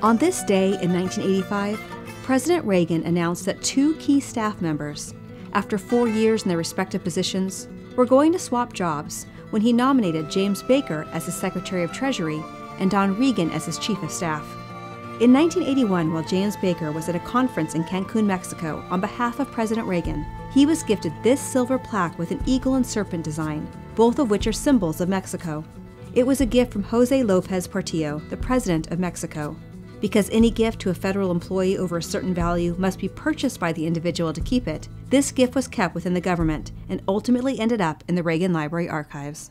On this day in 1985, President Reagan announced that two key staff members, after four years in their respective positions, were going to swap jobs when he nominated James Baker as his Secretary of Treasury and Don Regan as his Chief of Staff. In 1981, while James Baker was at a conference in Cancun, Mexico, on behalf of President Reagan, he was gifted this silver plaque with an eagle and serpent design, both of which are symbols of Mexico. It was a gift from Jose Lopez Portillo, the President of Mexico. Because any gift to a federal employee over a certain value must be purchased by the individual to keep it, this gift was kept within the government and ultimately ended up in the Reagan Library archives.